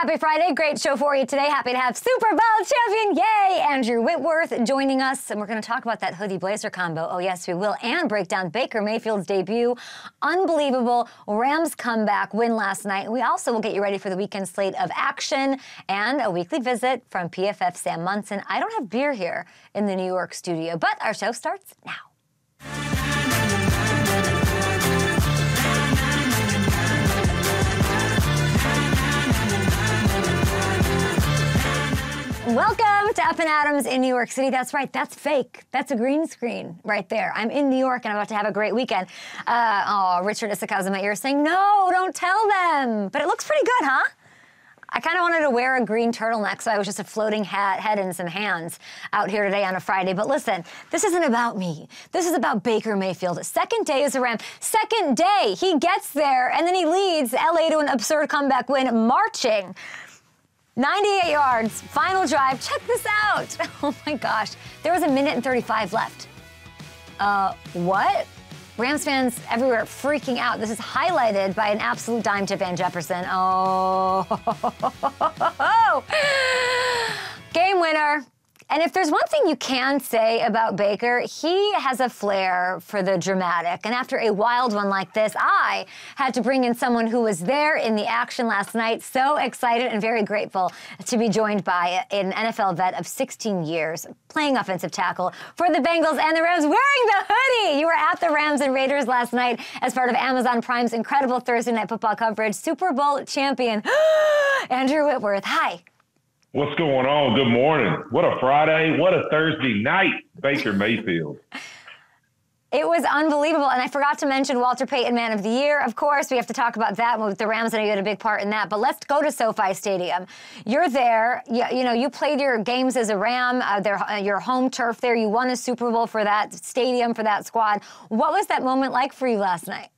Happy Friday. Great show for you today. Happy to have Super Bowl champion, yay, Andrew Whitworth joining us. And we're going to talk about that hoodie blazer combo. Oh, yes, we will. And break down Baker Mayfield's debut. Unbelievable Rams comeback win last night. We also will get you ready for the weekend slate of action and a weekly visit from PFF Sam Monson. I don't have beer here in the New York studio, but our show starts now. Welcome to Up and Adams in New York City. That's right. That's fake. That's a green screen right there. I'm in New York and I'm about to have a great weekend. Uh, oh, Richard Isika's in my ear saying, no, don't tell them. But it looks pretty good, huh? I kind of wanted to wear a green turtleneck, so I was just a floating hat, head and some hands out here today on a Friday. But listen, this isn't about me. This is about Baker Mayfield. Second day as a Ram. Second day, he gets there, and then he leads LA to an absurd comeback win, marching 98 yards, final drive. Check this out. Oh my gosh. There was a minute and 35 left. Uh, what? Rams fans everywhere freaking out. This is highlighted by an absolute dime to Van Jefferson. Oh, game winner. And if there's one thing you can say about Baker, he has a flair for the dramatic. And after a wild one like this, I had to bring in someone who was there in the action last night. So excited and very grateful to be joined by an NFL vet of 16 years, playing offensive tackle for the Bengals and the Rams, wearing the hoodie. You were at the Rams and Raiders last night as part of Amazon Prime's incredible Thursday night football coverage. Super Bowl champion, Andrew Whitworth. Hi. What's going on? Good morning. What a Friday. What a Thursday night, Baker Mayfield. It was unbelievable. And I forgot to mention Walter Payton, Man of the Year. Of course, we have to talk about that with the Rams, and you had a big part in that. But let's go to SoFi Stadium. You're there. You, you know, you played your games as a Ram, uh, their, uh, your home turf there. You won a Super Bowl for that stadium, for that squad. What was that moment like for you last night?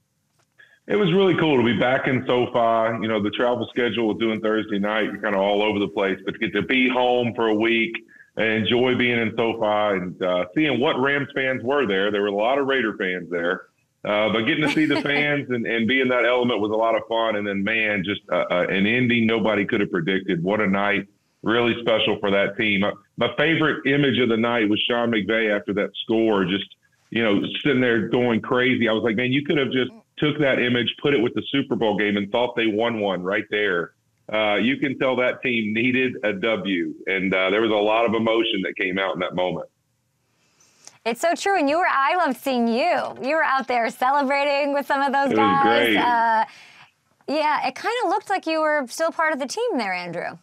It was really cool to be back in SoFi. You know, the travel schedule with doing Thursday night, you're kind of all over the place, but to get to be home for a week and enjoy being in SoFi and uh, seeing what Rams fans were there. There were a lot of Raider fans there. Uh, but getting to see the fans and, and be in that element was a lot of fun. And then, man, just uh, uh, an ending nobody could have predicted. What a night. Really special for that team. My, my favorite image of the night was Sean McVay after that score, just, you know, sitting there going crazy. I was like, man, you could have just took that image, put it with the Super Bowl game, and thought they won one right there. Uh, you can tell that team needed a W, and uh, there was a lot of emotion that came out in that moment. It's so true, and you were. I loved seeing you. You were out there celebrating with some of those it guys. Was great. Uh, yeah, it kind of looked like you were still part of the team there, Andrew.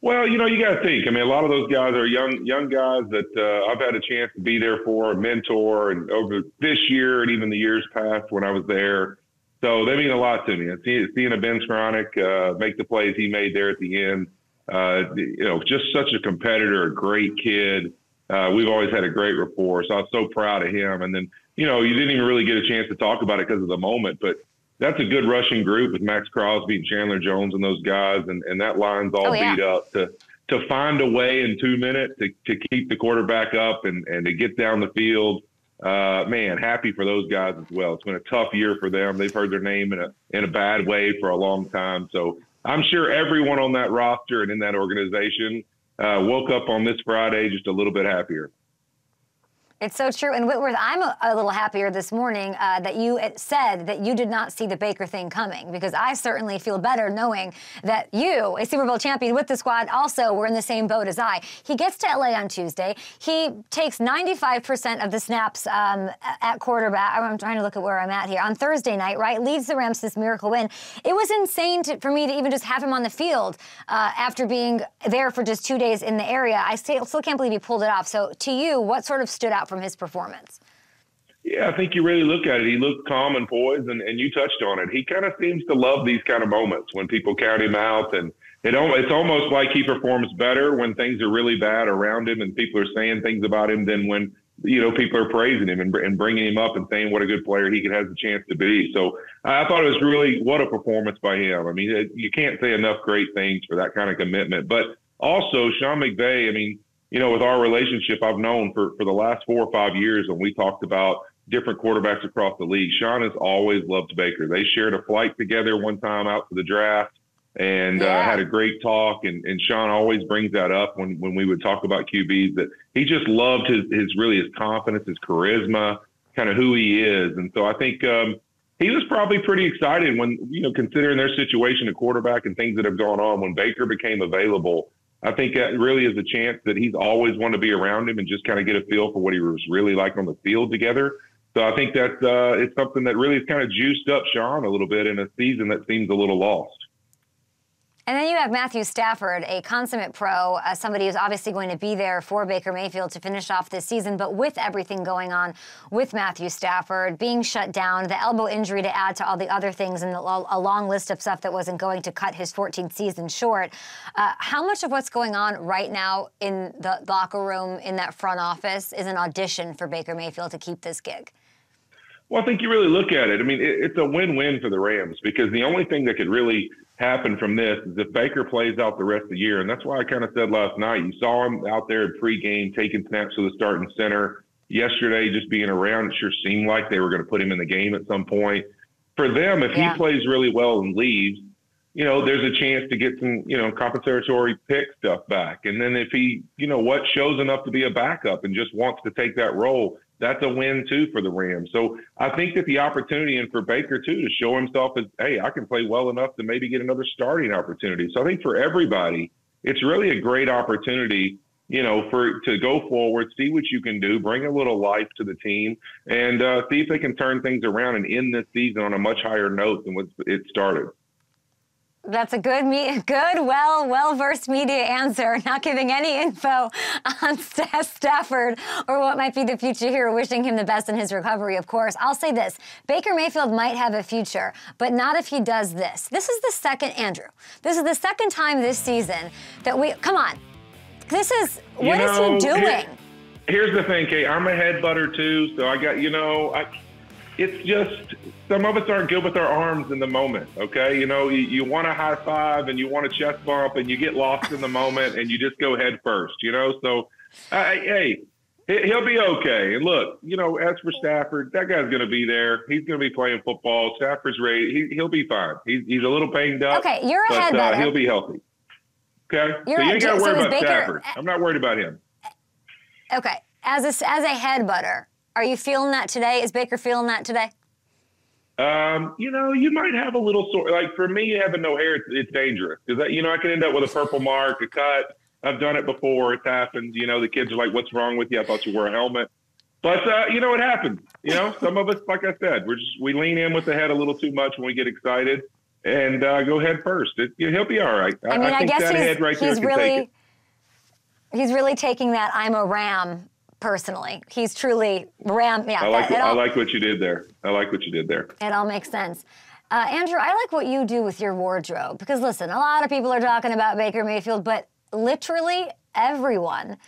Well, you know, you got to think. I mean, a lot of those guys are young, young guys that uh, I've had a chance to be there for, a mentor, and over this year and even the years past when I was there. So they mean a lot to me. And seeing, seeing a Ben Skowronek uh, make the plays he made there at the end, uh, you know, just such a competitor, a great kid. Uh, we've always had a great rapport, so I was so proud of him. And then, you know, you didn't even really get a chance to talk about it because of the moment, but that's a good rushing group with Maxx Crosby and Chandler Jones and those guys, and, and that line's all oh, yeah. beat up to to find a way in two minutes to, to keep the quarterback up and, and to get down the field. Uh, man, happy for those guys as well. It's been a tough year for them. They've heard their name in a in a bad way for a long time. So I'm sure everyone on that roster and in that organization uh, woke up on this Friday just a little bit happier. It's so true. And Whitworth, I'm a, a little happier this morning uh, that you said that you did not see the Baker thing coming because I certainly feel better knowing that you, a Super Bowl champion with the squad, also were in the same boat as I. He gets to LA on Tuesday. He takes 95% of the snaps um, at quarterback. I'm trying to look at where I'm at here. On Thursday night, right? Leads the Rams to this miracle win. It was insane to, for me to even just have him on the field uh, after being there for just two days in the area. I still, still can't believe he pulled it off. So, to you, what sort of stood out? From his performance? Yeah, I think you really look at it. He looked calm and poised, and, and you touched on it. He kind of seems to love these kind of moments when people count him out, and it it's almost like he performs better when things are really bad around him and people are saying things about him than when you know people are praising him and, and bringing him up and saying what a good player he have the chance to be. So I thought it was really what a performance by him. I mean, you can't say enough great things for that kind of commitment. But also Sean McVay, I mean you know, with our relationship, I've known for, for the last four or five years when we talked about different quarterbacks across the league. Sean has always loved Baker. They shared a flight together one time out to the draft. and uh, Yeah. uh, had a great talk. And, and Sean always brings that up when, when we would talk about QBs that he just loved his, his really his confidence, his charisma, kind of who he is. And so I think um, he was probably pretty excited when, you know, considering their situation at quarterback and things that have gone on when Baker became available. I think that really is a chance that he's always wanted to be around him and just kind of get a feel for what he was really like on the field together. So I think that uh, it's something that really has kind of juiced up Sean a little bit in a season that seems a little lost. And then you have Matthew Stafford, a consummate pro, uh, somebody who's obviously going to be there for Baker Mayfield to finish off this season. But with everything going on with Matthew Stafford being shut down, the elbow injury to add to all the other things, and a long list of stuff that wasn't going to cut his 14th season short, uh, how much of what's going on right now in the locker room, in that front office, is an audition for Baker Mayfield to keep this gig? Well, I think you really look at it. I mean, it, it's a win-win for the Rams because the only thing that could really happen from this is if Baker plays out the rest of the year, and that's why I kind of said last night. You saw him out there in pregame taking snaps to the starting center. Yesterday, just being around, it sure seemed like they were going to put him in the game at some point. For them, if Yeah. he plays really well and leaves, you know, there's a chance to get some, you know, compensatory pick stuff back. And then if he, you know, what shows enough to be a backup and just wants to take that role, that's a win too for the Rams. So I think that the opportunity and for Baker too to show himself as, hey, I can play well enough to maybe get another starting opportunity. So I think for everybody, it's really a great opportunity, you know, for to go forward, see what you can do, bring a little life to the team, and uh, see if they can turn things around and end this season on a much higher note than what it started. That's a good, me- good, well, well-versed media answer. Not giving any info on Sta- Stafford or what might be the future here. Wishing him the best in his recovery, of course. I'll say this: Baker Mayfield might have a future, but not if he does this. This is the second, Andrew. This is the second time this season that we. Come on, this is You what is know, he doing? here- here's the thing, Kate. I'm a head butter too, so I got you know, I, it's just some of us aren't good with our arms in the moment. Okay, you know, you, you want a high five and you want a chest bump, and you get lost in the moment, and you just go head first. You know, so uh, hey. he- He'll be okay. And look, you know, as for Stafford, that guy's going to be there. He's going to be playing football. Stafford's ready. He, he'll be fine. He's, he's a little banged up. Okay, you're a but uh, he'll be healthy. Okay, You're so you ain't got to worry is about Baker- Stafford. I'm not worried about him. Okay, as a, as a head butter, are you feeling that today? Is Baker feeling that today? Um, you know, you might have a little sort. Like for me, having no hair, it's, it's dangerous because you know I can end up with a purple mark, a cut. I've done it before. It's happened. You know, the kids are like, "What's wrong with you?" I thought you wore a helmet. But uh, you know, it happens. You know, some of us, like I said, we're just we lean in with the head a little too much when we get excited, and uh, go head first. It, he'll be all right. I mean, I, think guess that he's, head right he's really he's really taking that I'm a ram personally. He's truly ram. Yeah, I like that, I like what you did there. I like what you did there. it all makes sense. Uh, Andrew, I like what you do with your wardrobe because listen, a lot of people are talking about Baker Mayfield, but literally everyone,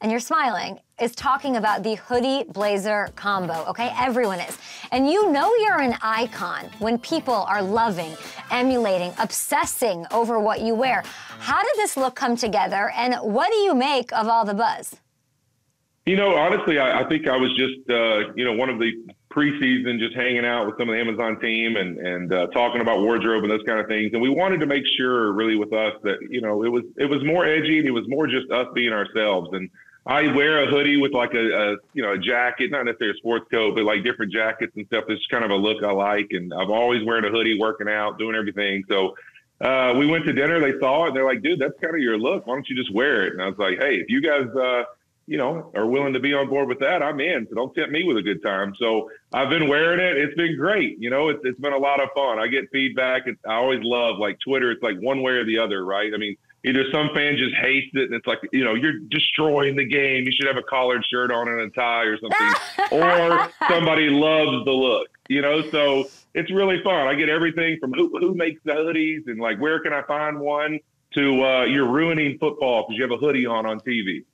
and you're smiling, is talking about the hoodie blazer combo. Okay, everyone is, and you know you're an icon when people are loving, emulating, obsessing over what you wear. How did this look come together, and what do you make of all the buzz? You know, honestly, I, I think I was just, uh, you know, one of the preseason, just hanging out with some of the Amazon team and and uh, talking about wardrobe and those kind of things. And we wanted to make sure, really, with us that you know it was it was more edgy and it was more just us being ourselves. And I wear a hoodie with like a, a you know a jacket, not necessarily a sports coat, but like different jackets and stuff. It's kind of a look I like. And I've always wearing a hoodie, working out, doing everything. So. Uh, we went to dinner. They saw it. And they're like, "Dude, that's kind of your look. Why don't you just wear it?" And I was like, "Hey, if you guys uh, you know, are willing to be on board with that, I'm in. So don't tempt me with a good time. So I've been wearing it. It's been great. You know, it's, it's been a lot of fun. I get feedback. It's, I always love like Twitter. It's like one way or the other, right? I mean, either some fan just hates it and it's like, you know, you're destroying the game. You should have a collared shirt on and a tie or something. or somebody loves the look, you know? So it's really fun. I get everything from who, who makes the hoodies and like, where can I find one to, uh, you're ruining football because you have a hoodie on on TV.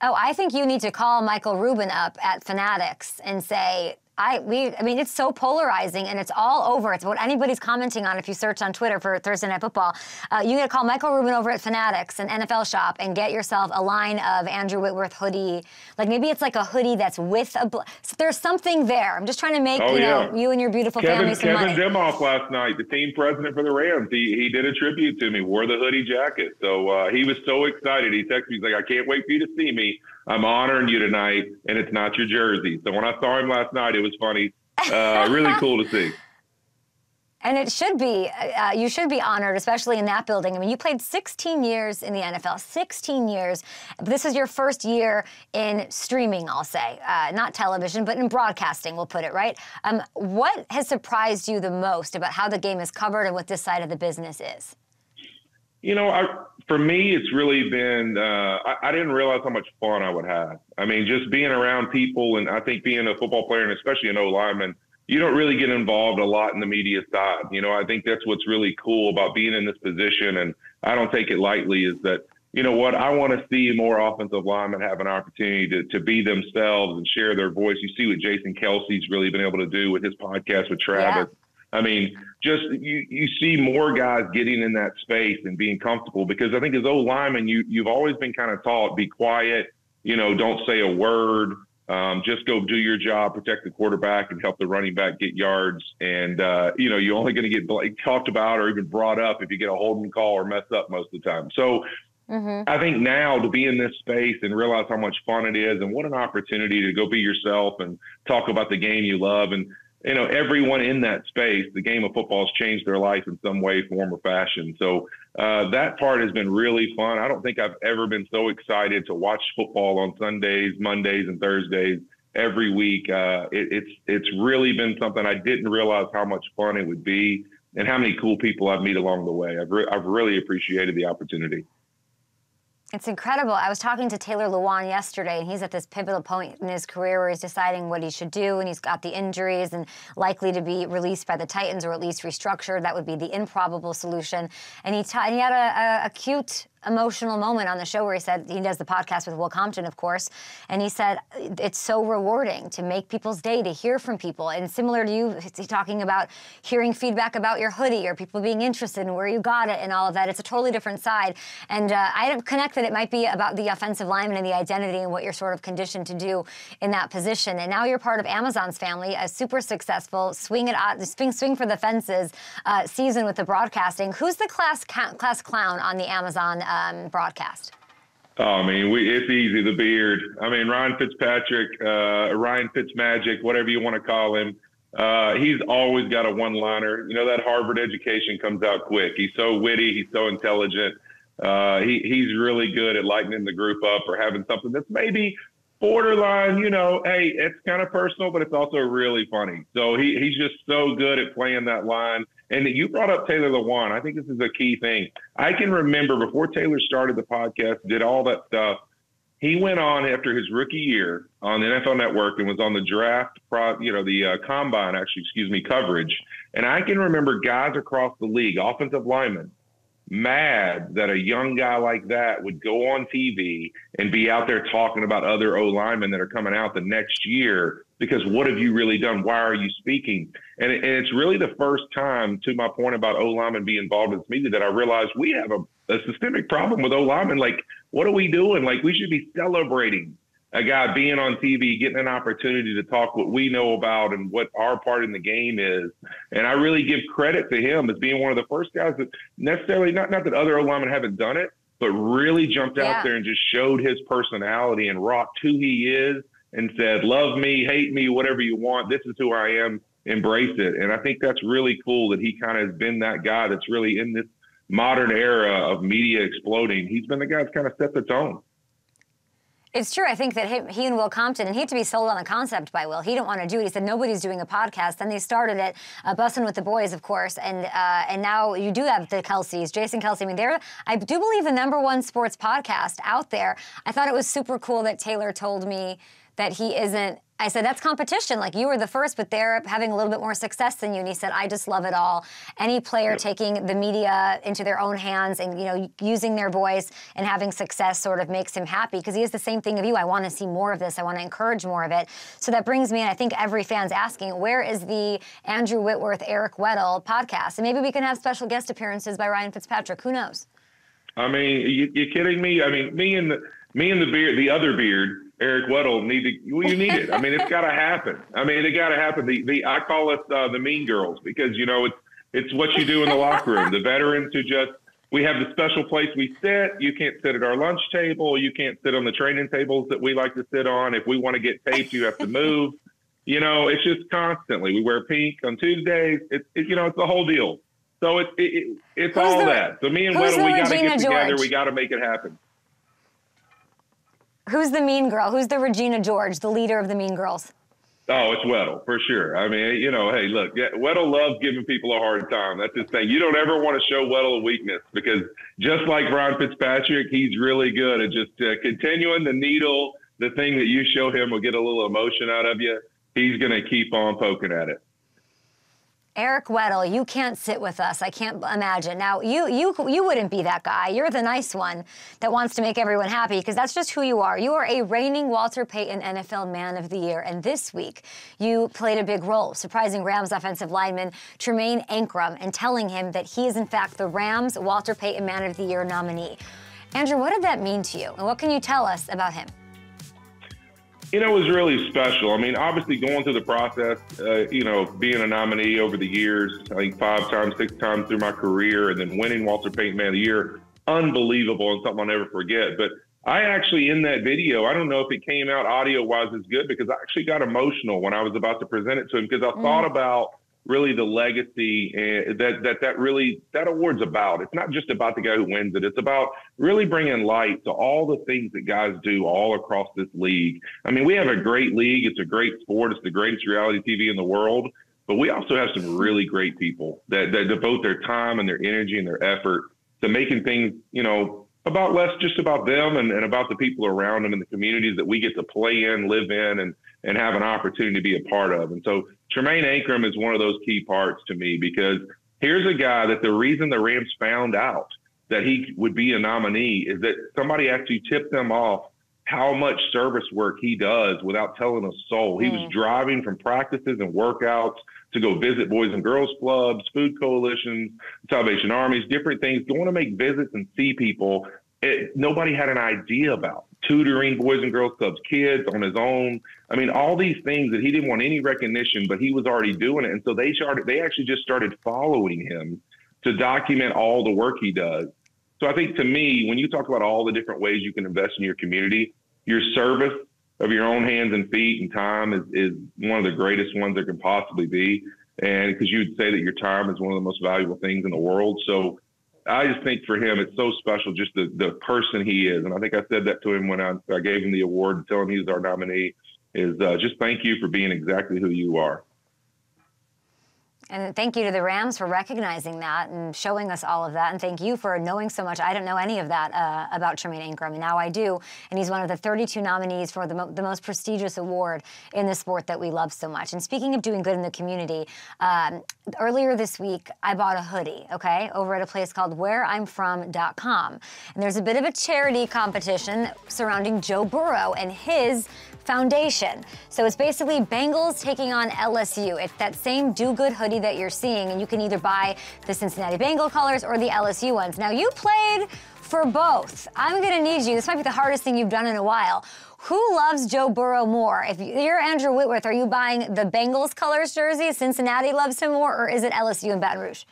Oh, I think you need to call Michael Rubin up at Fanatics and say, I we I mean it's so polarizing and it's all over. It's what anybody's commenting on if you search on Twitter for Thursday Night Football. Uh, you gotta call Michael Rubin over at Fanatics and NFL Shop and get yourself a line of Andrew Whitworth hoodie. Like maybe it's like a hoodie that's with a. Bl- so there's something there. I'm just trying to make Oh, you know yeah. you and your beautiful Kevin family some Kevin money. Demoff last night, the team president for the Rams, he he did a tribute to me, wore the hoodie jacket. So uh, he was so excited. He texted me, he's like, "I can't wait for you to see me. I'm honoring you tonight, and it's not your jersey." So when I saw him last night, it was funny. Uh, really cool to see. And it should be, uh, you should be honored, especially in that building. I mean, you played 16 years in the NFL, 16 years. This is your first year in streaming, I'll say. Uh, not television, but in broadcasting, we'll put it, right? Um, what has surprised you the most about how the game is covered and what this side of the business is? You know, I, for me, it's really been, uh, I, I didn't realize how much fun I would have. I mean, just being around people, and I think being a football player, and especially an O lineman, you don't really get involved a lot in the media side. You know, I think that's what's really cool about being in this position, and I don't take it lightly, is that, you know what, I want to see more offensive linemen have an opportunity to, to be themselves and share their voice. You see what Jason Kelce's really been able to do with his podcast with Travis. I mean, just you, you see more guys getting in that space and being comfortable because I think as old lineman, you you've always been kind of taught be quiet, you know, don't say a word, um, just go do your job, protect the quarterback, and help the running back get yards. And uh, you know, you're only going to get like, talked about or even brought up if you get a holding call or mess up most of the time. So. I think now to be in this space and realize how much fun it is and what an opportunity to go be yourself and talk about the game you love and you know, everyone in that space, the game of football has changed their life in some way, form, or fashion. So uh, that part has been really fun. I don't think I've ever been so excited to watch football on Sundays, Mondays, and Thursdays every week. Uh, it, it's it's really been something I didn't realize how much fun it would be, and how many cool people I've met along the way. I've re- I've really appreciated the opportunity. It's incredible. I was talking to Taylor Lewan yesterday, and he's at this pivotal point in his career where he's deciding what he should do, and he's got the injuries and likely to be released by the Titans or at least restructured. That would be the improbable solution. And he, and he had a, a, a cute emotional moment on the show where he said he does the podcast with Will Compton, of course, and he said it's so rewarding to make people's day to hear from people. And similar to you, talking about hearing feedback about your hoodie or people being interested in where you got it and all of that. It's a totally different side. And uh, I connect that it might be about the offensive lineman and the identity and what you're sort of conditioned to do in that position. And now you're part of Amazon's family, a super successful swing it swing swing for the fences uh, season with the broadcasting. Who's the class class clown on the Amazon um, broadcast? Oh, I mean, we, it's easy. The beard. I mean, Ryan Fitzpatrick, uh, Ryan Fitzmagic, whatever you want to call him. Uh, he's always got a one-liner. You know that Harvard education comes out quick. He's so witty. He's so intelligent. Uh, he he's really good at lightening the group up or having something that's maybe borderline. You know, hey, it's kind of personal, but it's also really funny. So he he's just so good at playing that line. And you brought up Taylor Lewan. I think this is a key thing. I can remember before Taylor started the podcast, did all that stuff. He went on after his rookie year on the NFL Network and was on the draft, pro, you know, the uh, combine, actually, excuse me, coverage. And I can remember guys across the league, offensive linemen, mad that a young guy like that would go on TV and be out there talking about other O linemen that are coming out the next year because what have you really done? Why are you speaking? And, and it's really the first time, to my point about O linemen being involved in this media, that I realized we have a, a systemic problem with O linemen. Like, what are we doing? Like, we should be celebrating a guy being on TV, getting an opportunity to talk what we know about and what our part in the game is. And I really give credit to him as being one of the first guys that necessarily, not, not that other O linemen haven't done it, but really jumped Yeah. out there and just showed his personality and rocked who he is and said, love me, hate me, whatever you want. This is who I am. Embrace it. And I think that's really cool that he kind of has been that guy that's really in this modern era of media exploding. He's been the guy that's kind of set the tone. It's true. I think that he, and Will Compton, and he had to be sold on the concept by Will. He didn't want to do it. He said nobody's doing a podcast. Then they started it, uh, Bussin' with the Boys, of course, and uh, and now you do have the Kelces, Jason Kelce. I mean, they're I do believe the number one sports podcast out there. I thought it was super cool that Taylor told me that he isn't I said, that's competition. Like you were the first, but they're having a little bit more success than you. And he said, I just love it all. Any player yep. taking the media into their own hands and, you know, using their voice and having success sort of makes him happy because he is the same thing of you. I want to see more of this. I want to encourage more of it. So that brings me, and I think every fan's asking, where is the Andrew Whitworth, Eric Weddle podcast? And maybe we can have special guest appearances by Ryan Fitzpatrick. Who knows? I mean, you, you kidding me? I mean, me and the, me and the beard, the other beard, Eric Weddle need to. Well, you need it. I mean, it's got to happen. I mean, it got to happen. The the I call it uh, the Mean Girls because you know it's it's what you do in the locker room. The veterans who just we have the special place we sit. You can't sit at our lunch table. You can't sit on the training tables that we like to sit on. If we want to get taped, you have to move. You know, it's just constantly. We wear pink on Tuesdays. It's it, you know, it's the whole deal. So it, it it's who's all the, that. So me and Weddle, we got to get together. We got to make it happen. Who's the mean girl? Who's the Regina George, the leader of the Mean Girls? Oh, it's Weddle for sure. I mean, you know, hey, look, yeah, Weddle loves giving people a hard time. That's his thing. You don't ever want to show Weddle a weakness because just like Ryan Fitzpatrick, he's really good at just uh, continuing the needle. The thing that you show him will get a little emotion out of you. He's going to keep on poking at it. Eric Weddle, you can't sit with us. I can't imagine. Now, you you you wouldn't be that guy. You're the nice one that wants to make everyone happy because that's just who you are. You are a reigning Walter Payton NFL Man of the Year, and this week you played a big role, surprising Rams offensive lineman Tremayne Anchrum and telling him that he is in fact the Rams Walter Payton Man of the Year nominee. Andrew, what did that mean to you, and what can you tell us about him? You know, it was really special. I mean, obviously going through the process, uh, you know, being a nominee over the years, I think five times, six times through my career, and then winning Walter Payton Man of the Year, unbelievable and something I'll never forget. But I actually, in that video, I don't know if it came out audio wise as good because I actually got emotional when I was about to present it to him because I mm. thought about really the legacy and that that that really that award's about. It's not just about the guy who wins it. It's about really bringing light to all the things that guys do all across this league. I mean, we have a great league. It's a great sport. It's the greatest reality TV in the world. But we also have some really great people that, that devote their time and their energy and their effort to making things, you know, about less just about them and, and about the people around them and the communities that we get to play in, live in, and and have an opportunity to be a part of. And so Tremayne Anchrum is one of those key parts to me because here's a guy that the reason the Rams found out that he would be a nominee is that somebody actually tipped them off how much service work he does without telling a soul. Mm. He was mm. driving from practices and workouts to go visit Boys and Girls Clubs, food coalitions, Salvation Armies, different things, going to make visits and see people it, nobody had an idea about tutoring boys and girls clubs kids on his own. I mean all these things that he didn't want any recognition but he was already doing it. And so they started they actually just started following him to document all the work he does. So i think to me when you talk about all the different ways you can invest in your community your service of your own hands and feet and time is, is one of the greatest ones there can possibly be. And because you would say that your time is one of the most valuable things in the world. So I just think for him, it's so special, just the, the person he is. And I think I said that to him when I, I gave him the award and tell him he's our nominee is uh, just thank you for being exactly who you are. And thank you to the Rams for recognizing that and showing us all of that. And thank you for knowing so much. I didn't know any of that uh, about Tremayne Anchrum, and now I do. And he's one of the 32 nominees for the, mo- the, most prestigious award in the sport that we love so much. And speaking of doing good in the community, um, earlier this week, I bought a hoodie, okay, over at a place called whereimfrom.com. And there's a bit of a charity competition surrounding Joe Burrow and his foundation. So it's basically Bengals taking on LSU. It's that same do good hoodie that you're seeing, and you can either buy the Cincinnati Bengal colors or the LSU ones. Now, you played for both. I'm going to need you. This might be the hardest thing you've done in a while. Who loves Joe Burrow more? If you're Andrew Whitworth, are you buying the Bengals colors jersey? Cincinnati loves him more, or is it LSU and Baton Rouge?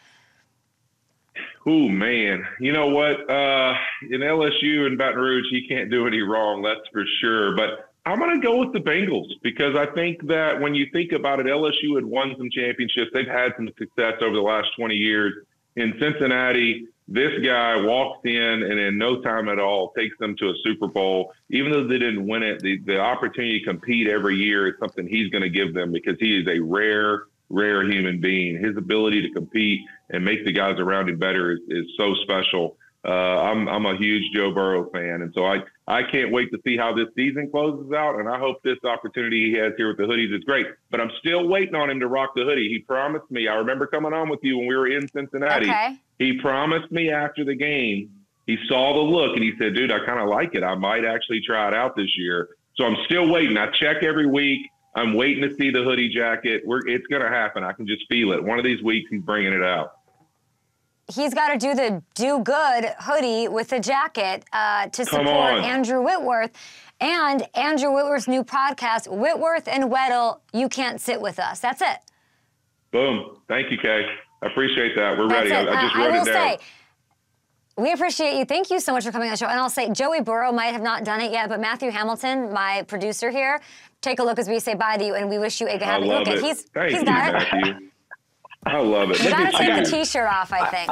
Oh man, you know what? Uh, in LSU and Baton Rouge, he can't do any wrong. That's for sure. But I'm going to go with the Bengals because I think that when you think about it, LSU had won some championships. They've had some success over the last 20 years. In Cincinnati, this guy walks in and in no time at all takes them to a Super Bowl. Even though they didn't win it, the, the opportunity to compete every year is something he's going to give them because he is a rare, rare human being. His ability to compete and make the guys around him better is, is so special. uh, I'm I'm a huge Joe Burrow fan, and so I I can't wait to see how this season closes out. And I hope this opportunity he has here with the hoodies is great. But I'm still waiting on him to rock the hoodie. He promised me. I remember coming on with you when we were in Cincinnati. Okay. He promised me after the game. He saw the look and he said, "Dude, I kind of like it. I might actually try it out this year." So I'm still waiting. I check every week. I'm waiting to see the hoodie jacket. We're, it's going to happen. I can just feel it. One of these weeks, he's bringing it out he's got to do the do good hoodie with the jacket uh, to support. Andrew Whitworth. And Andrew Whitworth's new podcast, Whitworth and Weddle, You Can't Sit With Us. That's it. Boom. Thank you, Kay. I appreciate that. We're That's ready. it. I, I just Uh, wrote I will it down. say, we appreciate you. Thank you so much for coming on the show. And I'll say, Joey Burrow might have not done it yet, but Matthew Hamilton, my producer here, take a look as we say bye to you, and we wish you a I happy love look. it. He's, Thank he's you, got it. Matthew. I love it. You gotta take you. the t-shirt off, I think.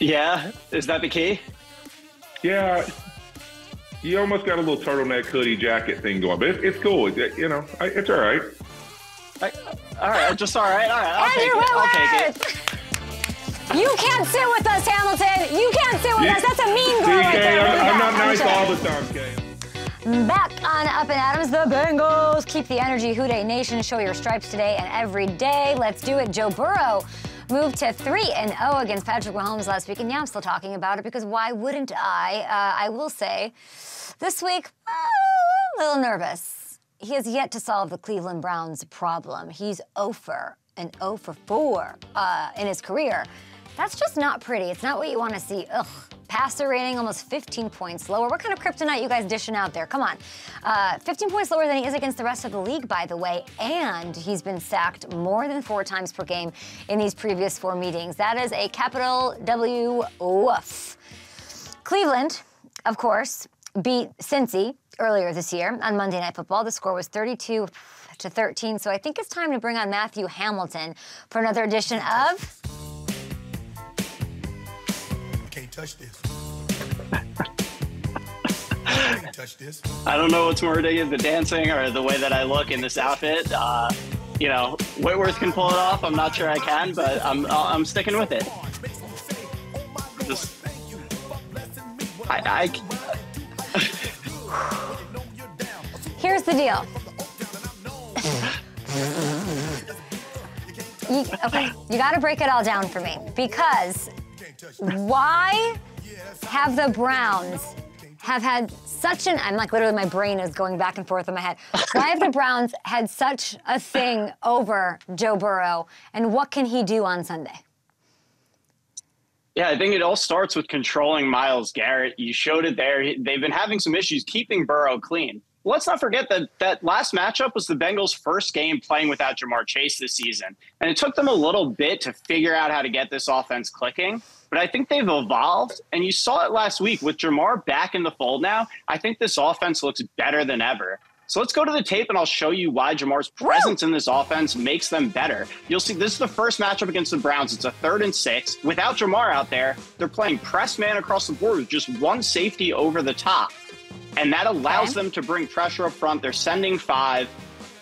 Yeah, is that the key? Yeah. You almost got a little turtleneck hoodie jacket thing going, but it's, it's cool. It- you know, I- it's all right. I, all right, just all right. All right, I'll take Andrew it. I'll take it. You can't sit with us, Hamilton. You can't sit with You- us. That's keep the energy. Who Dey Nation, show your stripes today and every day. Let's do it. Joe Burrow moved to 3 and 0 against Patrick Mahomes last week. And yeah, I'm still talking about it because why wouldn't I? Uh, I will say this week, uh, a little nervous. He has yet to solve the Cleveland Browns problem. He's 0 for and 0 for 4 uh, in his career. That's just not pretty. It's not what you want to see. Ugh. Passer rating almost 15 points lower. What kind of kryptonite you guys dishing out there? Come on. Uh, 15 points lower than he is against the rest of the league, by the way. And he's been sacked more than four times per game in these previous four meetings. That is a capital W woof. Cleveland, of course, beat Cincy earlier this year on Monday Night Football. The score was 32 to 13. So I think it's time to bring on Matthew Hamilton for another edition of touch this. Touch this. I don't know what's more ridiculous, the dancing or the way that I look in this outfit. Uh, you know, Whitworth can pull it off. I'm not sure I can, but I'm I'm sticking with it. Just, I, Here's the deal. you, okay, you got to break it all down for me because why have the Browns have had such an I'm like literally my brain is going back and forth in my head. Why have the Browns had such a thing over Joe Burrow and what can he do on Sunday? Yeah, I think it all starts with controlling Myles Garrett. You showed it there. They've been having some issues keeping Burrow clean. Let's not forget that that last matchup was the Bengals' first game playing without Ja'Marr Chase this season. And it took them a little bit to figure out how to get this offense clicking. But I think they've evolved. And you saw it last week with Ja'Marr back in the fold now. I think this offense looks better than ever. So let's go to the tape and I'll show you why Ja'Marr's presence in this offense makes them better. You'll see this is the first matchup against the Browns. It's a third and six. Without Ja'Marr out there, they're playing press man across the board with just one safety over the top. And that allows Okay. them to bring pressure up front. They're sending five.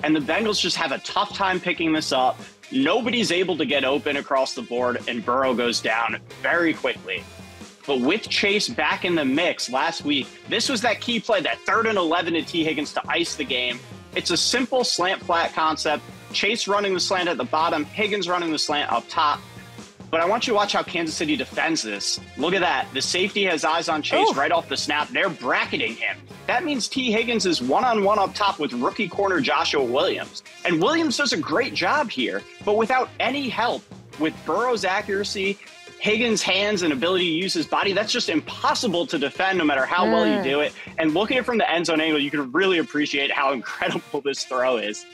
And the Bengals just have a tough time picking this up. Nobody's able to get open across the board, and Burrow goes down very quickly. But with Chase back in the mix last week, this was that key play, that third and 11 to T. Higgins to ice the game. It's a simple slant flat concept. Chase running the slant at the bottom, Higgins running the slant up top. But I want you to watch how Kansas City defends this. Look at that. The safety has eyes on Chase Ooh. right off the snap. They're bracketing him. That means T. Higgins is one on one up top with rookie corner Joshua Williams. And Williams does a great job here, but without any help with Burrow's accuracy, Higgins' hands and ability to use his body, that's just impossible to defend no matter how well you mm. do it. And looking at it from the end zone angle, you can really appreciate how incredible this throw is.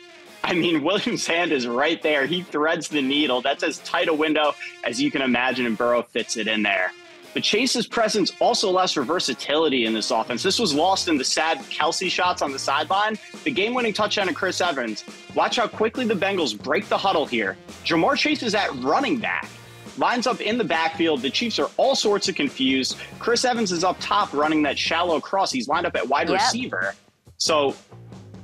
I mean, Williams' hand is right there. He threads the needle. That's as tight a window as you can imagine, and Burrow fits it in there. But Chase's presence also allows for versatility in this offense. This was lost in the sad Kelce shots on the sideline. The game winning touchdown to Chris Evans. Watch how quickly the Bengals break the huddle here. Ja'Marr Chase is at running back. Lines up in the backfield. The Chiefs are all sorts of confused. Chris Evans is up top running that shallow cross. He's lined up at wide Yep. receiver. So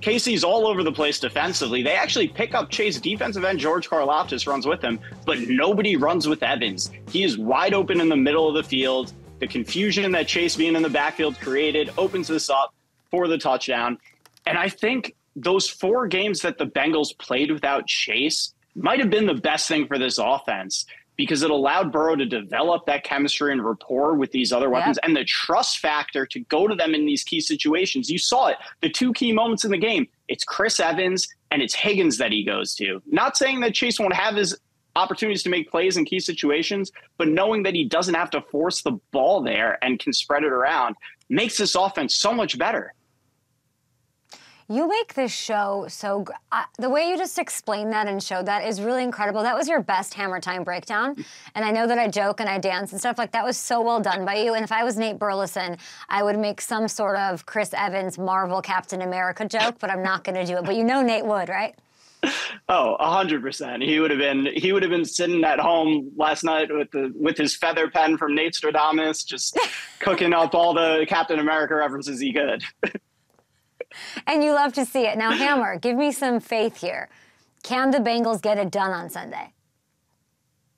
KC's all over the place defensively. They actually pick up Chase defensive end George Karlaftis runs with him, but nobody runs with Evans. He is wide open in the middle of the field. The confusion that Chase being in the backfield created opens this up for the touchdown. And I think those four games that the Bengals played without Chase might have been the best thing for this offense because it allowed Burrow to develop that chemistry and rapport with these other weapons yeah. and the trust factor to go to them in these key situations. You saw it. The two key moments in the game, it's Chris Evans and it's Higgins that he goes to. Not saying that Chase won't have his opportunities to make plays in key situations, but knowing that he doesn't have to force the ball there and can spread it around makes this offense so much better. You make this show so uh, the way you just explained that and showed that is really incredible. That was your best Hammer Time breakdown, and I know that I joke and I dance and stuff like that was so well done by you. And if I was Nate Burleson, I would make some sort of Chris Evans Marvel Captain America joke, but I'm not going to do it. But you know Nate would, right? Oh, a hundred percent. He would have been he would have been sitting at home last night with the with his feather pen from Nate Stradamus, just cooking up all the Captain America references he could. and you love to see it. Now, Hammer, give me some faith here. Can the Bengals get it done on Sunday?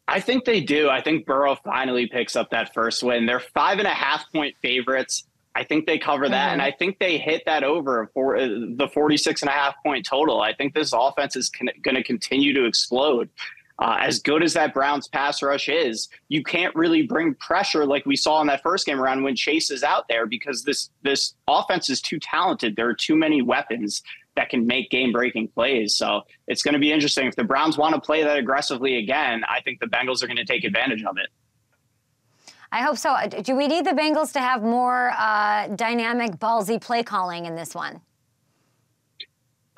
I think they do. I think Burrow finally picks up that first win. They're five and a half point favorites. I think they cover that. Mm-hmm. And I think they hit that over for uh, the 46 and a half point total. I think this offense is con- going to continue to explode. Uh, as good as that Browns pass rush is, you can't really bring pressure like we saw in that first game around when Chase is out there because this this offense is too talented. There are too many weapons that can make game breaking plays. So it's going to be interesting. If the Browns want to play that aggressively again, I think the Bengals are going to take advantage of it. I hope so. Do we need the Bengals to have more uh, dynamic, ballsy play calling in this one?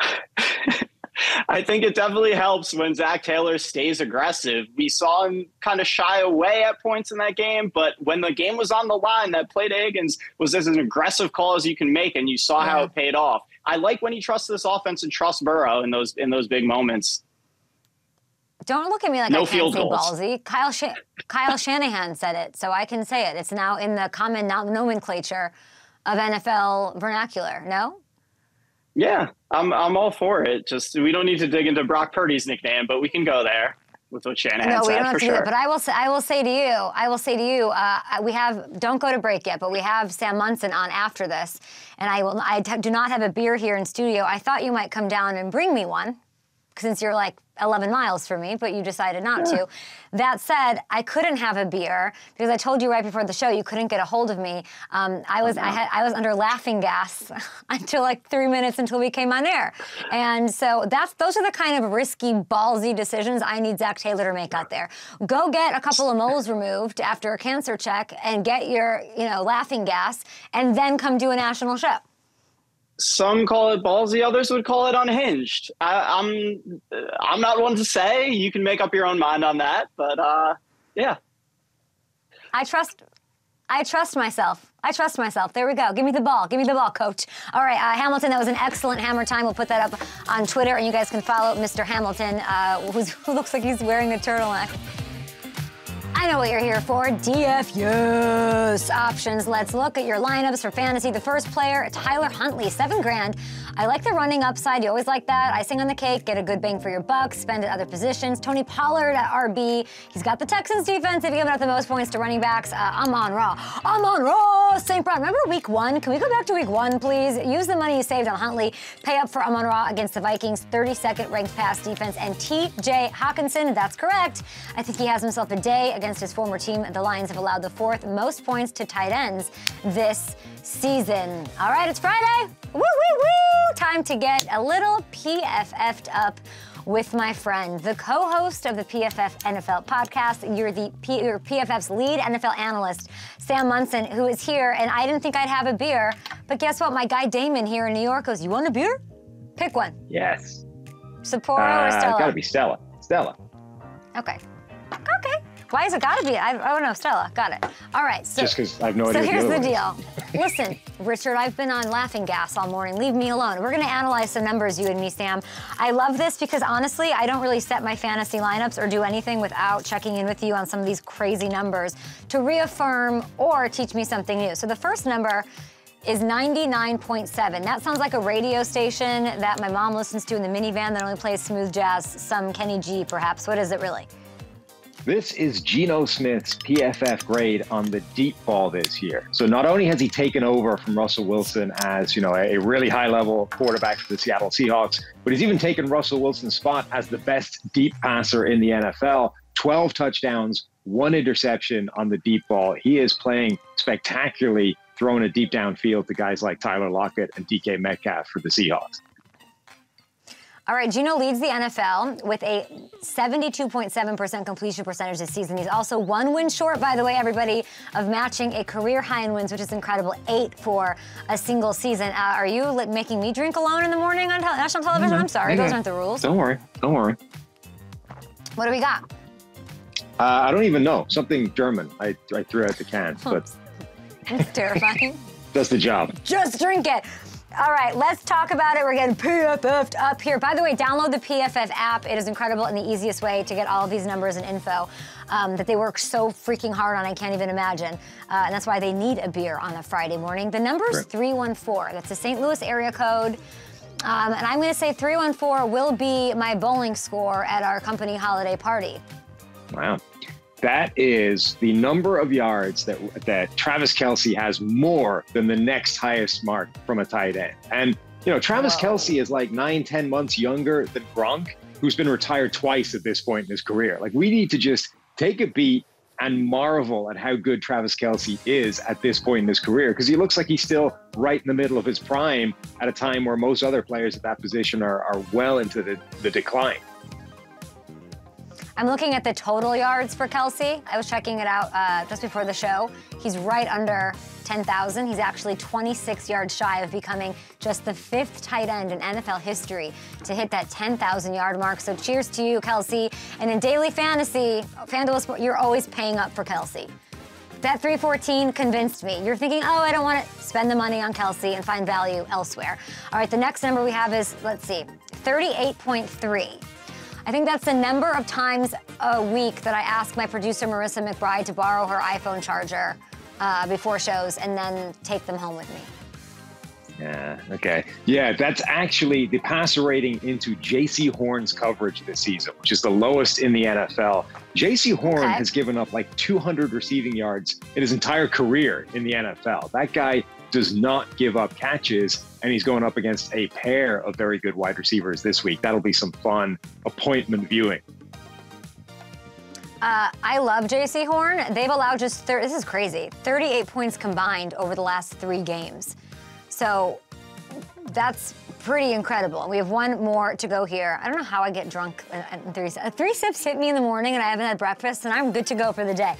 I think it definitely helps when Zac Taylor stays aggressive. We saw him kind of shy away at points in that game, but when the game was on the line, that play to Higgins was as an aggressive call as you can make, and you saw yeah. how it paid off. I like when he trusts this offense and trusts Burrow in those in those big moments. Don't look at me like no I can't say goals. ballsy. Kyle Sh- Kyle Shanahan said it, so I can say it. It's now in the common nomenclature of NFL vernacular. No. Yeah, I'm I'm all for it. Just we don't need to dig into Brock Purdy's nickname, but we can go there with what Shanahan no, we don't have to sure. do that. But I will say, I will say to you, I will say to you, uh, we have don't go to break yet, but we have Sam Monson on after this, and I will. I do not have a beer here in studio. I thought you might come down and bring me one, since you're like 11 miles from me, but you decided not yeah. to. That said, I couldn't have a beer because I told you right before the show you couldn't get a hold of me. Um, I was oh, I had I was under laughing gas until like three minutes until we came on air, and so that's those are the kind of risky, ballsy decisions I need Zac Taylor to make out there. Go get a couple of moles removed after a cancer check and get your you know laughing gas, and then come do a national show some call it ballsy others would call it unhinged. I, am I'm, I'm not one to say. You can make up your own mind on that but uh, yeah. I trust i trust myself. I trust myself. There we go. Give me the ball. Give me the ball coach. All right uh, hamilton that was an excellent hammer time. We'll put that up on twitter and you guys can follow mr hamilton uh, who looks like he's wearing a turtleneck I know what you're here for. DFS options. Let's look at your lineups for fantasy. The first player, Tyler Huntley, seven grand. I like the running upside. You always like that. Icing on the cake. Get a good bang for your buck. Spend at other positions. Tony Pollard at RB. He's got the Texans defense. They've given up the most points to running backs. Uh, Amon-Ra. Amon Raw. St. Brown. Remember week one? Can we go back to week one, please? Use the money you saved on Huntley. Pay up for Amon-Ra against the Vikings. 32nd ranked pass defense. And TJ Hockenson, That's correct. I think he has himself a day against against his former team, the Lions have allowed the fourth most points to tight ends this season. All right, it's Friday. Woo, woo, woo! Time to get a little PFF'd up with my friend, the co-host of the PFF NFL podcast. You're the P- you're PFF's lead NFL analyst, Sam Monson, who is here. And I didn't think I'd have a beer, but guess what? My guy Damon here in New York goes, "You want a beer? Pick one." Yes. Sapporo uh, or Stella? Gotta be Stella. Stella. Okay. Okay. Why is it gotta be? I, oh no, Stella, got it. All right. So, Just because I have no idea. So here's the deal. Listen, Richard, I've been on laughing gas all morning. Leave me alone. We're gonna analyze some numbers, you and me, Sam. I love this because honestly, I don't really set my fantasy lineups or do anything without checking in with you on some of these crazy numbers to reaffirm or teach me something new. So the first number is 99.7. That sounds like a radio station that my mom listens to in the minivan that only plays smooth jazz, some Kenny G perhaps. What is it really? This is Geno Smith's PFF grade on the deep ball this year. So not only has he taken over from Russell Wilson as, you know, a really high level quarterback for the Seattle Seahawks, but he's even taken Russell Wilson's spot as the best deep passer in the NFL. 12 touchdowns, one interception on the deep ball. He is playing spectacularly, throwing a deep downfield to guys like Tyler Lockett and DK Metcalf for the Seahawks. All right, Geno leads the NFL with a 72.7% completion percentage this season. He's also one win short, by the way, everybody, of matching a career high in wins, which is incredible, eight for a single season. Uh, are you li- making me drink alone in the morning on te- national television? I'm sorry, those aren't the rules. Don't worry. Don't worry. What do we got? Uh, I don't even know. Something German. I, I threw out the can, but It's terrifying. does the job. Just drink it. All right, let's talk about it. We're getting PFF'd up here. By the way, download the PFF app. It is incredible and the easiest way to get all of these numbers and info um, that they work so freaking hard on. I can't even imagine. Uh, and that's why they need a beer on a Friday morning. The number is 314. That's the St. Louis area code. Um, and I'm going to say 314 will be my bowling score at our company holiday party. Wow. That is the number of yards that that Travis Kelce has more than the next highest mark from a tight end. And you know, Travis Whoa. Kelce is like nine, ten months younger than Gronk, who's been retired twice at this point in his career. Like we need to just take a beat and marvel at how good Travis Kelce is at this point in his career because he looks like he's still right in the middle of his prime at a time where most other players at that position are, are well into the, the decline. I'm looking at the total yards for Kelce. I was checking it out uh, just before the show. He's right under 10,000. He's actually 26 yards shy of becoming just the fifth tight end in NFL history to hit that 10,000 yard mark. So cheers to you, Kelce. And in daily fantasy, FanDuel you're always paying up for Kelce. That 314 convinced me. You're thinking, oh, I don't want to spend the money on Kelce and find value elsewhere. All right, the next number we have is, let's see, 38.3. I think that's the number of times a week that I ask my producer Marissa McBride to borrow her iPhone charger uh, before shows and then take them home with me. Yeah. Okay. Yeah, that's actually the passer rating into Jaycee Horn's coverage this season, which is the lowest in the NFL. Jaycee Horn Okay. has given up like 200 receiving yards in his entire career in the NFL. That guy does not give up catches, and he's going up against a pair of very good wide receivers this week. That'll be some fun appointment viewing. Uh, I love Jaycee Horn. They've allowed just, thir- this is crazy, 38 points combined over the last three games. So that's pretty incredible. We have one more to go here. I don't know how I get drunk in- in three sips. Three sips hit me in the morning and I haven't had breakfast and I'm good to go for the day.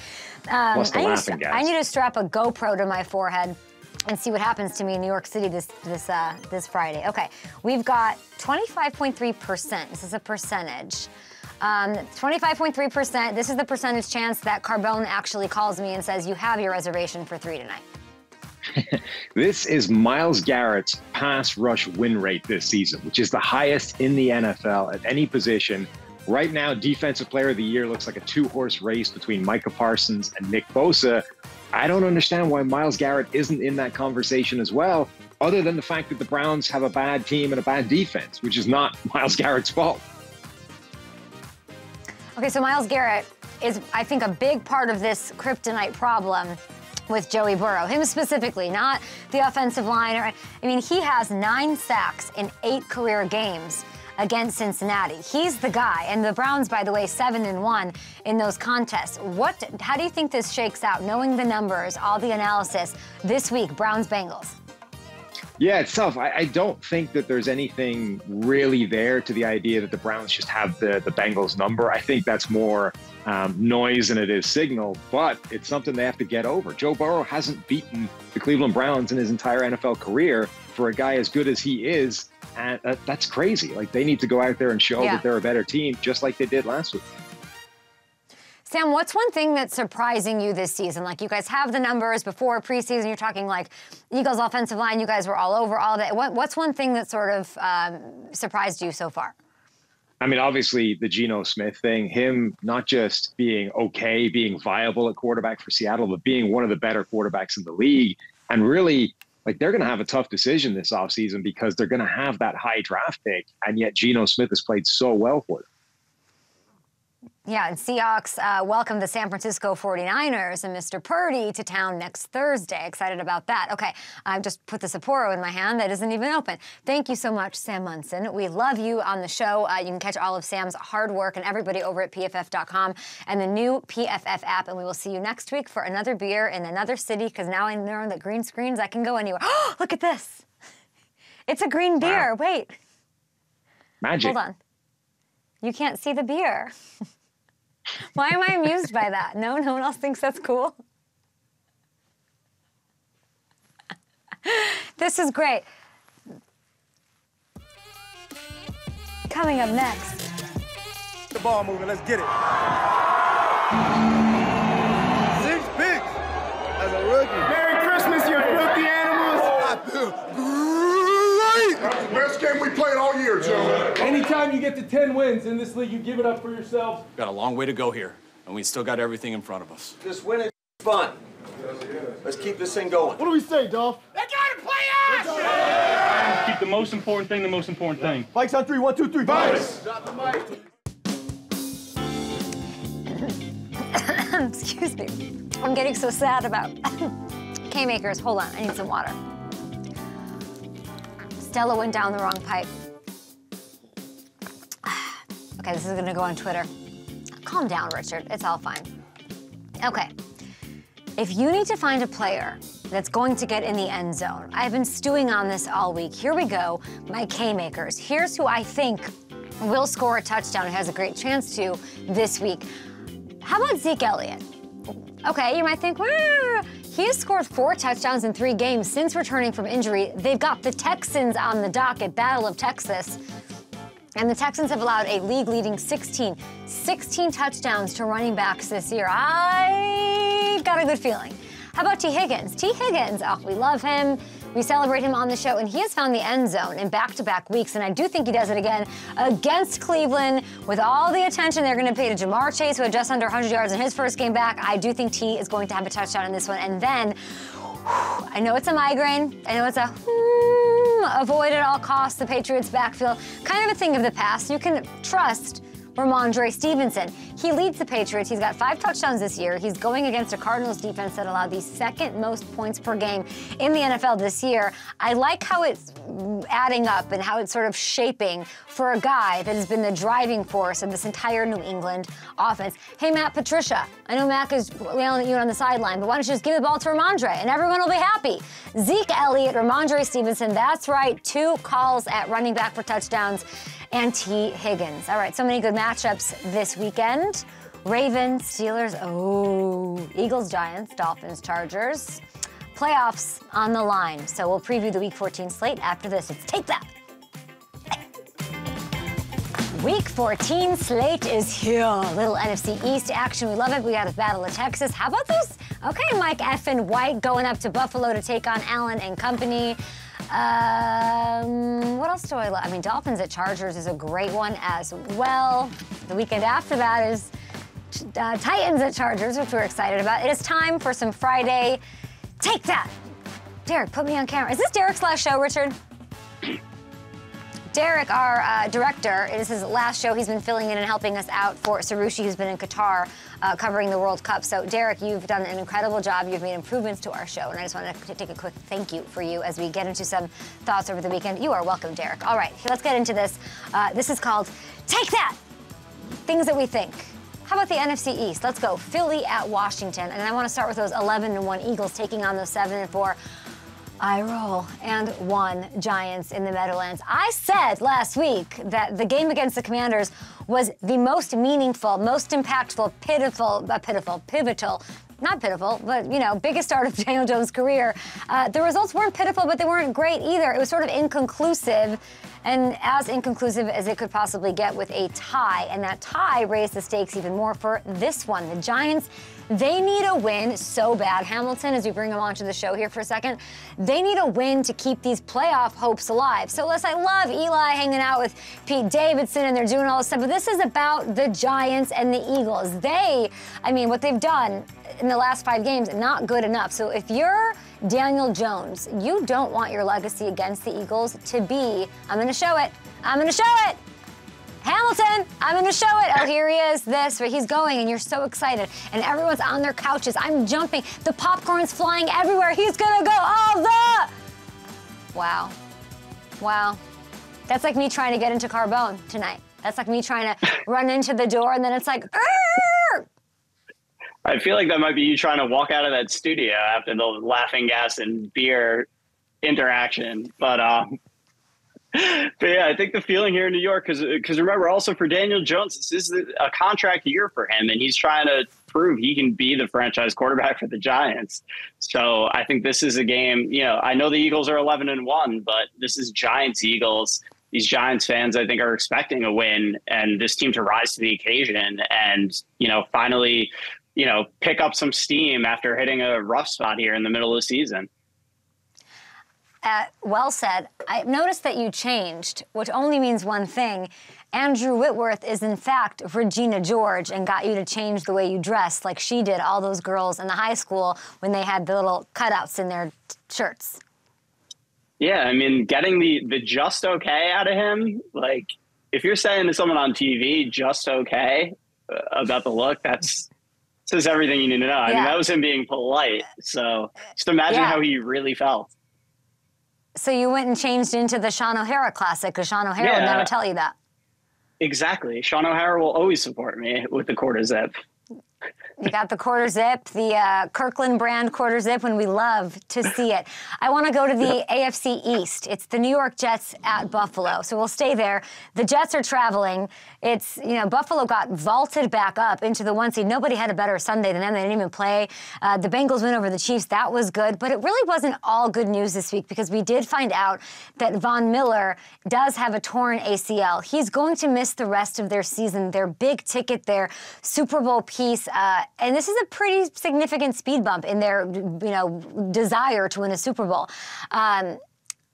Um, Plus the I, need to laughing gas. I need to strap a GoPro to my forehead and see what happens to me in New York City this this uh, this Friday. Okay, we've got 25.3%. This is a percentage. Um, 25.3%. This is the percentage chance that Carbone actually calls me and says, "You have your reservation for three tonight." This is Myles Garrett's pass rush win rate this season, which is the highest in the NFL at any position. Right now, Defensive Player of the Year looks like a two horse race between Micah Parsons and Nick Bosa. I don't understand why Myles Garrett isn't in that conversation as well, other than the fact that the Browns have a bad team and a bad defense, which is not Myles Garrett's fault. Okay, so Myles Garrett is, I think, a big part of this kryptonite problem with Joey Burrow. Him specifically, not the offensive line. I mean, he has nine sacks in eight career games against Cincinnati. He's the guy. And the Browns, by the way, seven and one in those contests. What? How do you think this shakes out? Knowing the numbers, all the analysis this week, Browns Bengals. Yeah, it's tough. I, I don't think that there's anything really there to the idea that the Browns just have the, the Bengals number. I think that's more um, noise than it is signal, but it's something they have to get over. Joe Burrow hasn't beaten the Cleveland Browns in his entire NFL career for a guy as good as he is. And uh, that's crazy. Like they need to go out there and show Yeah. that they're a better team, just like they did last week. Sam, what's one thing that's surprising you this season? Like you guys have the numbers before preseason. You're talking like Eagles offensive line. You guys were all over all that. What, what's one thing that sort of um, surprised you so far? I mean, obviously the Geno Smith thing, him not just being okay, being viable at quarterback for Seattle, but being one of the better quarterbacks in the league. And really, like they're going to have a tough decision this offseason because they're going to have that high draft pick. And yet Geno Smith has played so well for them. Yeah, and Seahawks uh, welcome the San Francisco 49ers and Mr. Purdy to town next Thursday. Excited about that. Okay, I've just put the Sapporo in my hand that isn't even open. Thank you so much, Sam Monson. We love you on the show. Uh, you can catch all of Sam's hard work and everybody over at pff.com and the new PFF app. And we will see you next week for another beer in another city because now I know that green screens, I can go anywhere. Oh, look at this. It's a green beer. Wait, Magic. hold on. You can't see the beer. Why am I amused by that? No, no one else thinks that's cool. this is great. Coming up next. the ball moving. Let's get it. Six picks as a rookie. Merry Christmas, you filthy animals. I feel great. Best game we played all year, gentlemen. Anytime you get to 10 wins in this league, you give it up for yourselves. Got a long way to go here, and we still got everything in front of us. This win is fun. Let's keep this thing going. What do we say, Dolph? They gotta play us! Keep the most important thing the most important thing. Mike's on three. One, two, three. Vice. Drop the mic. Excuse me. I'm getting so sad about K makers. Hold on, I need some water. Stella went down the wrong pipe. Okay, this is gonna go on Twitter. Calm down, Richard. It's all fine. Okay. If you need to find a player that's going to get in the end zone, I've been stewing on this all week. Here we go, my K makers. Here's who I think will score a touchdown and has a great chance to this week. How about Zeke Elliott? Okay, you might think, well, he has scored four touchdowns in three games since returning from injury. They've got the Texans on the docket, at Battle of Texas. And the Texans have allowed a league leading 16, 16 touchdowns to running backs this year. I've got a good feeling. How about Tee Higgins? Tee Higgins, oh, we love him. We celebrate him on the show, and he has found the end zone in back to back weeks. And I do think he does it again against Cleveland with all the attention they're going to pay to Ja'Marr Chase, who had just under 100 yards in his first game back. I do think T is going to have a touchdown in this one. And then I know it's a migraine. I know it's a hmm, avoid at all costs the Patriots backfield. Kind of a thing of the past. You can trust Rhamondre Stevenson. He leads the Patriots. He's got five touchdowns this year. He's going against a Cardinals defense that allowed the second most points per game in the NFL this year. I like how it's adding up and how it's sort of shaping for a guy that has been the driving force of this entire New England offense. Hey, Matt Patricia, I know Mac is yelling at you on the sideline, but why don't you just give the ball to Rhamondre and everyone will be happy? Zeke Elliott, Rhamondre Stevenson, that's right, two calls at running back for touchdowns and Tee Higgins. All right, so many good matchups this weekend. Ravens, Steelers, oh, Eagles, Giants, Dolphins, Chargers. Playoffs on the line. So we'll preview the Week 14 slate after this. It's Take That. Week 14 slate is here. Little NFC East action. We love it. We got the Battle of Texas. How about this? Okay, Mike F. and White going up to Buffalo to take on Allen and company. Um, what else do I love? I mean, Dolphins at Chargers is a great one as well. The weekend after that is uh, Titans at Chargers, which we're excited about. It is time for some Friday. Take that. Derek, put me on camera. Is this Derek's last show, Richard? Derek, our uh, director, it is his last show. He's been filling in and helping us out for Sarushi, who's been in Qatar uh, covering the World Cup. So, Derek, you've done an incredible job. You've made improvements to our show, and I just want to take a quick thank you for you as we get into some thoughts over the weekend. You are welcome, Derek. All right, let's get into this. Uh, this is called Take That Things That We Think. How about the NFC East? Let's go. Philly at Washington. And I want to start with those 11 and 1 Eagles taking on those 7 and 4 I roll and one Giants in the Meadowlands. I said last week that the game against the Commanders was the most meaningful, most impactful, pitiful, uh, pitiful, pivotal. Not pitiful, but you know, biggest start of Daniel Jones' career. Uh, the results weren't pitiful, but they weren't great either. It was sort of inconclusive, and as inconclusive as it could possibly get with a tie. And that tie raised the stakes even more for this one. The Giants they need a win so bad. Hamilton, as we bring him onto the show here for a second, they need a win to keep these playoff hopes alive. So, listen, I love Eli hanging out with Pete Davidson and they're doing all this stuff, but this is about the Giants and the Eagles. They, I mean, what they've done in the last five games, not good enough. So, if you're Daniel Jones, you don't want your legacy against the Eagles to be, I'm going to show it, I'm going to show it. Hamilton, I'm gonna show it. Oh, here he is. This, but he's going, and you're so excited, and everyone's on their couches. I'm jumping. The popcorn's flying everywhere. He's gonna go. Oh, the. Wow, wow. That's like me trying to get into Carbone tonight. That's like me trying to run into the door, and then it's like. Arr! I feel like that might be you trying to walk out of that studio after the laughing gas and beer interaction. But um, but yeah, I think the feeling here in New York, because because remember also for Daniel Jones, this is a contract year for him, and he's trying to prove he can be the franchise quarterback for the Giants. So I think this is a game. You know, I know the Eagles are eleven and one, but this is Giants Eagles. These Giants fans, I think, are expecting a win and this team to rise to the occasion, and you know, finally you know, pick up some steam after hitting a rough spot here in the middle of the season. Uh, well said. I noticed that you changed, which only means one thing. Andrew Whitworth is, in fact, Regina George and got you to change the way you dress, like she did all those girls in the high school when they had the little cutouts in their t- shirts. Yeah, I mean, getting the, the just okay out of him, like, if you're saying to someone on TV, just okay uh, about the look, that's says everything you need to know. I mean, that was him being polite. So just imagine yeah. how he really felt. So you went and changed into the Shaun O'Hara classic because Shaun O'Hara yeah. would never tell you that. Exactly. Shaun O'Hara will always support me with the quarter You got the quarter zip, the uh, Kirkland brand quarter zip, and we love to see it. I want to go to the AFC East. It's the New York Jets at Buffalo, so we'll stay there. The Jets are traveling. It's you know Buffalo got vaulted back up into the one seed. Nobody had a better Sunday than them. They didn't even play. Uh, the Bengals win over the Chiefs. That was good, but it really wasn't all good news this week because we did find out that Von Miller does have a torn ACL. He's going to miss the rest of their season. Their big ticket, their Super Bowl piece. Uh, and this is a pretty significant speed bump in their, you know, desire to win a Super Bowl. Um,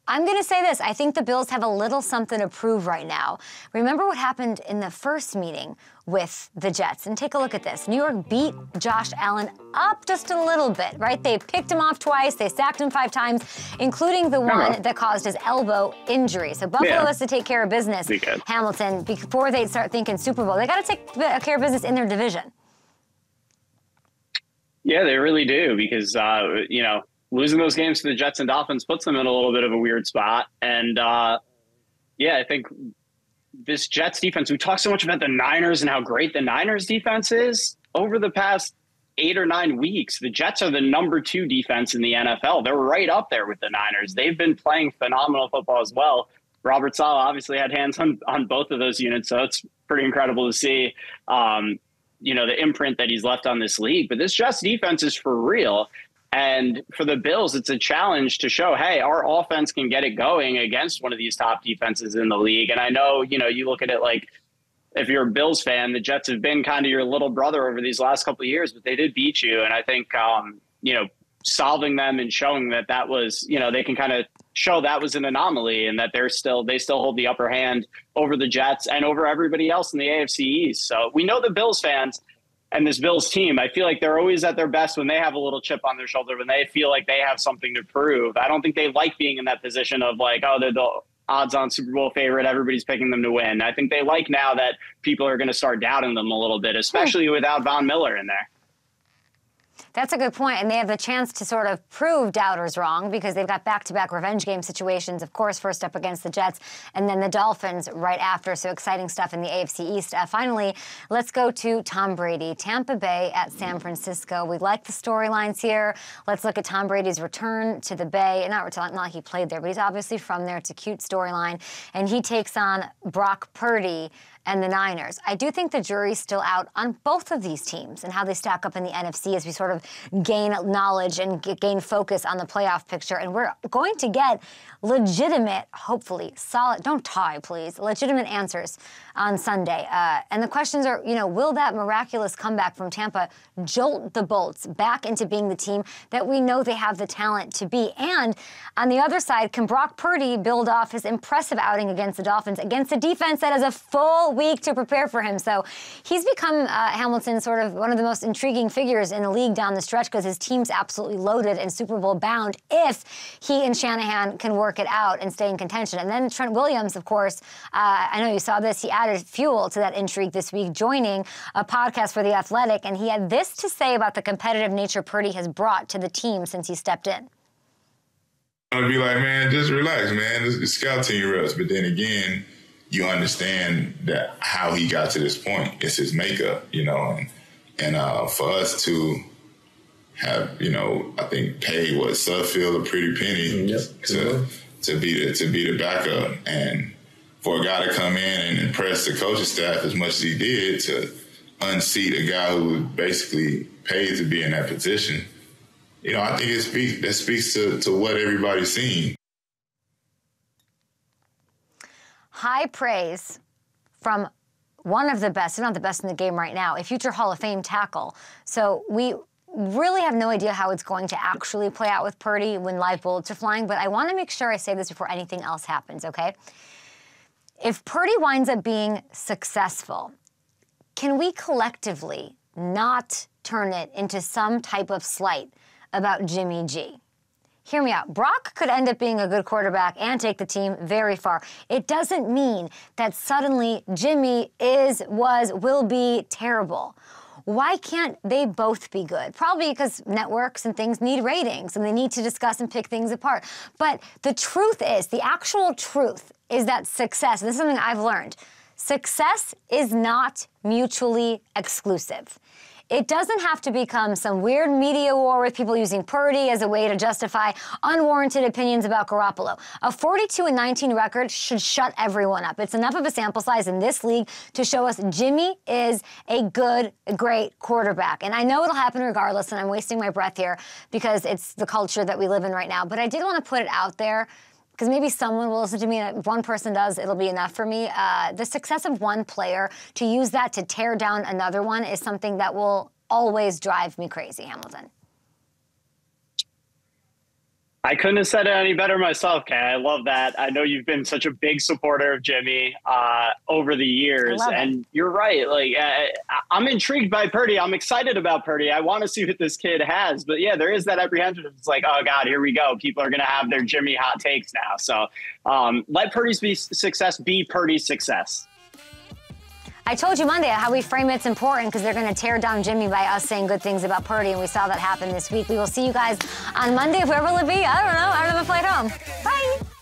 I'm going to say this. I think the Bills have a little something to prove right now. Remember what happened in the first meeting with the Jets? And take a look at this. New York beat Josh Allen up just a little bit, right? They picked him off twice. They sacked him five times, including the one that caused his elbow injury. So Buffalo yeah. has to take care of business, Hamilton, before they start thinking Super Bowl. They got to take care of business in their division. Yeah, they really do because uh, you know losing those games to the Jets and Dolphins puts them in a little bit of a weird spot. And uh, yeah, I think this Jets defense. We talk so much about the Niners and how great the Niners defense is over the past eight or nine weeks. The Jets are the number two defense in the NFL. They're right up there with the Niners. They've been playing phenomenal football as well. Robert Saleh obviously had hands on, on both of those units, so it's pretty incredible to see. Um, you know the imprint that he's left on this league. But this Jets defense is for real. And for the Bills, it's a challenge to show, hey, our offense can get it going against one of these top defenses in the league. And I know, you know, you look at it like if you're a Bills fan, the Jets have been kind of your little brother over these last couple of years, but they did beat you. And I think, um, you know, solving them and showing that that was, you know, they can kind of show that was an anomaly and that they're still they still hold the upper hand over the Jets and over everybody else in the AFC East. So we know the Bills fans and this Bills team, I feel like they're always at their best when they have a little chip on their shoulder, when they feel like they have something to prove. I don't think they like being in that position of like, oh, they're the odds on Super Bowl favorite. Everybody's picking them to win. I think they like now that people are going to start doubting them a little bit, especially without Von Miller in there. That's a good point, and they have the chance to sort of prove doubters wrong because they've got back-to-back revenge game situations. Of course, first up against the Jets, and then the Dolphins right after. So exciting stuff in the AFC East. Uh, finally, let's go to Tom Brady, Tampa Bay at San Francisco. We like the storylines here. Let's look at Tom Brady's return to the Bay. Not return, not he played there, but he's obviously from there. It's a cute storyline, and he takes on Brock Purdy and the Niners. I do think the jury's still out on both of these teams and how they stack up in the NFC as we sort of gain knowledge and gain focus on the playoff picture. And we're going to get legitimate, hopefully, solid, don't tie, please, legitimate answers on Sunday. Uh, and the questions are, you know, will that miraculous comeback from Tampa jolt the Bolts back into being the team that we know they have the talent to be? And on the other side, can Brock Purdy build off his impressive outing against the Dolphins against a defense that has a full week to prepare for him? So he's become, uh, Hamilton, sort of one of the most intriguing figures in the league down the stretch because his team's absolutely loaded and Super Bowl bound if he and Shanahan can work it out and stay in contention. And then Trent Williams, of course, uh, I know you saw this, he added fuel to that intrigue this week, joining a podcast for The Athletic, and he had this to say about the competitive nature Purdy has brought to the team since he stepped in. I'd be like, man, just relax, man. This is scout team reps. But then again, you understand that how he got to this point. It's his makeup, you know, and and uh, for us to have, you know, I think pay what Sudfeld a pretty penny Yep. to to be the to be the backup, and for a guy to come in and impress the coaching staff as much as he did to unseat a guy who basically paid to be in that position. You know, I think it speaks that speaks to, to what everybody's seen. high praise from one of the best, if not the best in the game right now, a future Hall of Fame tackle. So we really have no idea how it's going to actually play out with Purdy when live bullets are flying, but I want to make sure I say this before anything else happens, okay? If Purdy winds up being successful, can we collectively not turn it into some type of slight about Jimmy G? Hear me out. Brock could end up being a good quarterback and take the team very far. It doesn't mean that suddenly Jimmy is, was, will be terrible. Why can't they both be good? Probably because networks and things need ratings and they need to discuss and pick things apart. But the truth is, the actual truth is that success, this is something I've learned, success is not mutually exclusive. It doesn't have to become some weird media war with people using Purdy as a way to justify unwarranted opinions about Garoppolo. A 42 and 19 record should shut everyone up. It's enough of a sample size in this league to show us Jimmy is a good, great quarterback. And I know it'll happen regardless, and I'm wasting my breath here because it's the culture that we live in right now. But I did want to put it out there because maybe someone will listen to me and if one person does it'll be enough for me. Uh, the success of one player to use that to tear down another one is something that will always drive me crazy hamilton I couldn't have said it any better myself, Kay. I love that. I know you've been such a big supporter of Jimmy uh, over the years, I love it. and you're right. Like uh, I'm intrigued by Purdy. I'm excited about Purdy. I want to see what this kid has. But yeah, there is that apprehension. It's like, oh God, here we go. People are going to have their Jimmy hot takes now. So um, let Purdy's be success be Purdy's success. I told you Monday how we frame it's important because they're going to tear down Jimmy by us saying good things about Purdy, and we saw that happen this week. We will see you guys on Monday, whoever it'll be. I don't know. I don't I play at home. Bye.